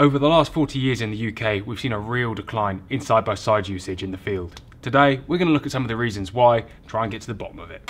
Over the last 40 years in the UK, we've seen a real decline in side-by-side usage in the field. Today, we're going to look at some of the reasons why, try and get to the bottom of it.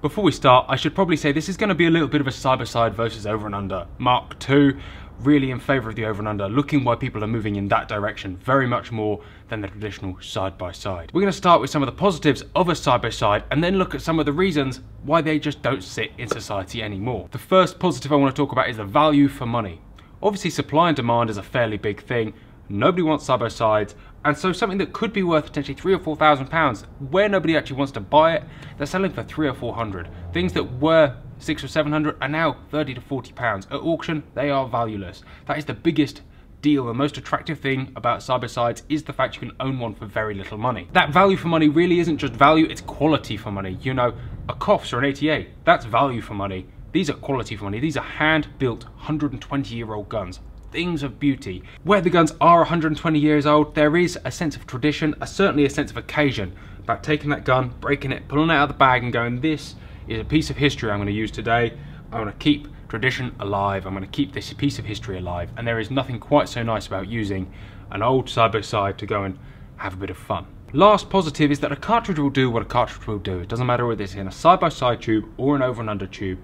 Before we start, I should probably say this is going to be a little bit of a side-by-side versus over and under. Mark II, really in favour of the over and under, looking why people are moving in that direction very much more than the traditional side-by-side. We're going to start with some of the positives of a side-by-side and then look at some of the reasons why they just don't sit in society anymore. The first positive I want to talk about is the value for money. Obviously supply and demand is a fairly big thing. Nobody wants side-by-sides and so something that could be worth potentially three or four thousand pounds, where nobody actually wants to buy it, they're selling for three or four hundred. Things that were six or seven hundred are now 30 to 40 pounds. At auction, they are valueless. That is the biggest deal, the most attractive thing about side-by-sides is the fact you can own one for very little money. That value for money really isn't just value, it's quality for money. You know, a Kofs or an ATA, that's value for money. These are quality for money. These are hand-built 120 year old guns things of beauty. Where the guns are 120 years old, there is a sense of tradition, a, certainly a sense of occasion about taking that gun, breaking it, pulling it out of the bag and going, this is a piece of history I'm going to use today. I want to keep tradition alive. I'm going to keep this piece of history alive. And there is nothing quite so nice about using an old side-by-side -side to go and have a bit of fun. Last positive is that a cartridge will do what a cartridge will do. It doesn't matter whether it's in a side-by-side -side tube or an over and under tube.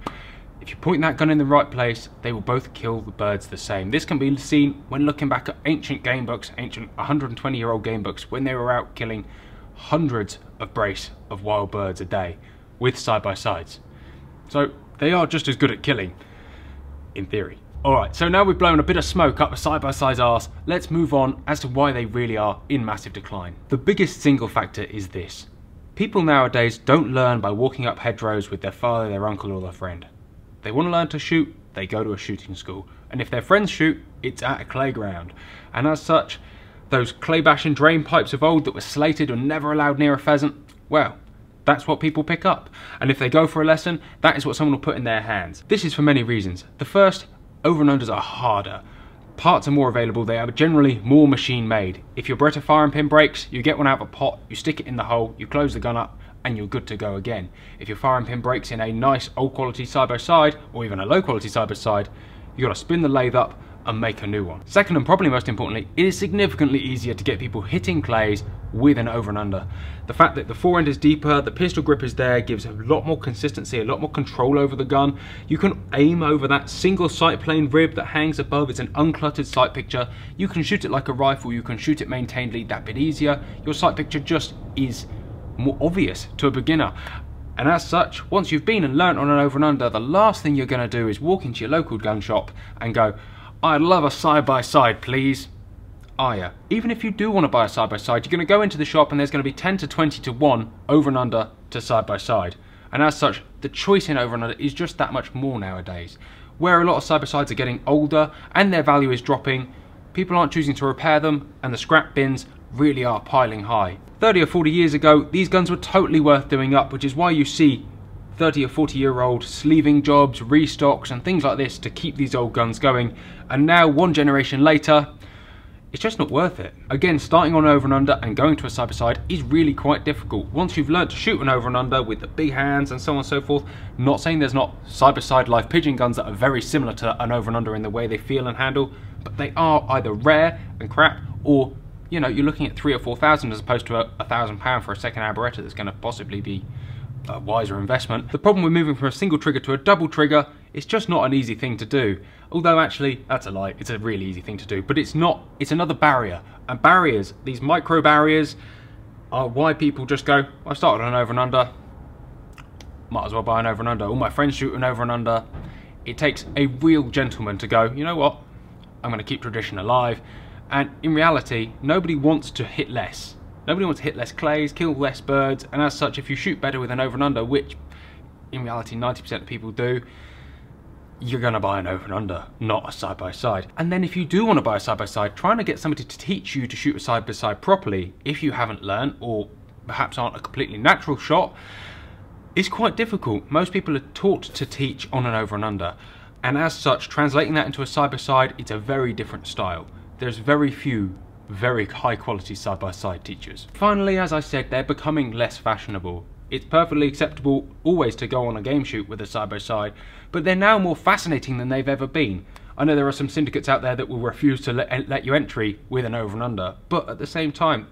If you point that gun in the right place, they will both kill the birds the same. This can be seen when looking back at ancient game books, ancient 120 year old game books, when they were out killing hundreds of brace of wild birds a day with side-by-sides. So they are just as good at killing, in theory. Alright, so now we've blown a bit of smoke up a side-by-side's arse, let's move on as to why they really are in massive decline. The biggest single factor is this. People nowadays don't learn by walking up hedgerows with their father, their uncle or their friend. They want to learn to shoot, they go to a shooting school. And if their friends shoot, it's at a playground. And as such, those clay bashing drain pipes of old that were slated and never allowed near a pheasant, well, that's what people pick up. And if they go for a lesson, that is what someone will put in their hands. This is for many reasons. The first, over and unders are harder. Parts are more available, they are generally more machine made. If your Beretta firing pin breaks, you get one out of a pot, you stick it in the hole, you close the gun up, and you're good to go again. If your firing pin breaks in a nice old quality side by side or even a low quality side by side, you gotta spin the lathe up and make a new one. Second and probably most importantly, it is significantly easier to get people hitting clays with an over and under. The fact that the fore end is deeper, the pistol grip is there, gives a lot more consistency, a lot more control over the gun. You can aim over that single sight plane rib that hangs above, it's an uncluttered sight picture. You can shoot it like a rifle, you can shoot it maintainedly, that bit easier. Your sight picture just is more obvious to a beginner. And as such, once you've been and learnt on an over and under, the last thing you're going to do is walk into your local gun shop and go, I'd love a side-by-side, -side, please. Oh, are you? Even if you do want to buy a side-by-side, -side, you're going to go into the shop and there's going to be 10 to 20 to 1 over and under to side-by-side. -side. And as such, the choice in over and under is just that much more nowadays. Where a lot of side-by-sides are getting older and their value is dropping, people aren't choosing to repair them and the scrap bins really are piling high. 30 or 40 years ago, these guns were totally worth doing up, which is why you see 30 or 40 year old sleeving jobs, restocks and things like this to keep these old guns going. And now, one generation later, it's just not worth it. Again, starting on over and under and going to a side by side is really quite difficult. Once you've learned to shoot an over and under with the big hands and so on and so forth, not saying there's not side by side live pigeon guns that are very similar to an over and under in the way they feel and handle, but they are either rare and crap or you know, you're looking at three or four thousand as opposed to a, a thousand pound for a second hand Beretta that's going to possibly be a wiser investment. The problem with moving from a single trigger to a double trigger, it's just not an easy thing to do. Although actually, that's a lie, it's a really easy thing to do, but it's not, it's another barrier. And barriers, these micro barriers, are why people just go, I started on over and under, might as well buy an over and under. All my friends shoot an over and under. It takes a real gentleman to go, you know what, I'm going to keep tradition alive and in reality, nobody wants to hit less. Nobody wants to hit less clays, kill less birds, and as such, if you shoot better with an over and under, which in reality 90% of people do, you're going to buy an over and under, not a side by side. And then if you do want to buy a side by side, trying to get somebody to teach you to shoot a side by side properly, if you haven't learned or perhaps aren't a completely natural shot, is quite difficult. Most people are taught to teach on an over and under. And as such, translating that into a side by side, it's a very different style there's very few very high quality side by side teachers. Finally, as I said, they're becoming less fashionable. It's perfectly acceptable always to go on a game shoot with a side by side, but they're now more fascinating than they've ever been. I know there are some syndicates out there that will refuse to let, let you entry with an over and under, but at the same time,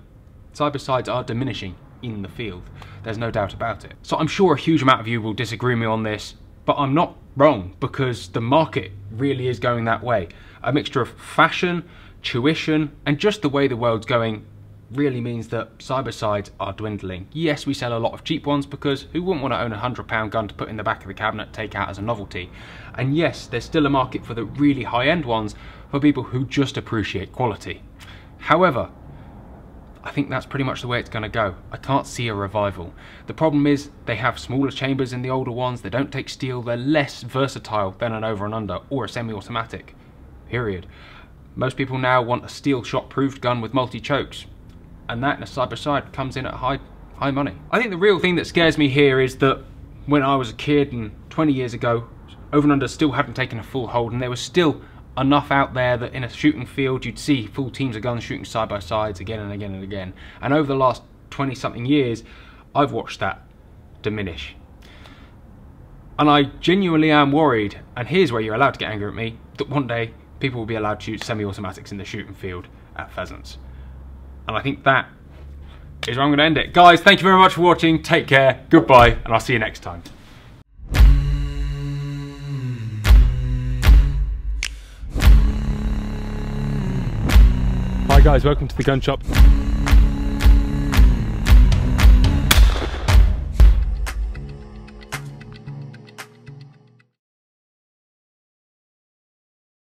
side by sides are diminishing in the field. There's no doubt about it. So I'm sure a huge amount of you will disagree me on this, but I'm not wrong because the market really is going that way. A mixture of fashion, tuition, and just the way the world's going really means that side-by-sides are dwindling. Yes, we sell a lot of cheap ones because who wouldn't want to own a £100 gun to put in the back of the cabinet take out as a novelty? And yes, there's still a market for the really high-end ones for people who just appreciate quality. However, I think that's pretty much the way it's going to go. I can't see a revival. The problem is they have smaller chambers in the older ones, they don't take steel, they're less versatile than an over and under or a semi-automatic. Period. Most people now want a steel shot proofed gun with multi-chokes and that in a side by side comes in at high high money. I think the real thing that scares me here is that when I was a kid and 20 years ago, over and under still hadn't taken a full hold and there was still enough out there that in a shooting field you'd see full teams of guns shooting side by sides again and again and again. And over the last 20 something years, I've watched that diminish. And I genuinely am worried, and here's where you're allowed to get angry at me, that one day people will be allowed to shoot semi-automatics in the shooting field at pheasants. And I think that is where I'm going to end it. Guys, thank you very much for watching. Take care. Goodbye. And I'll see you next time. Hi guys, welcome to the gun shop.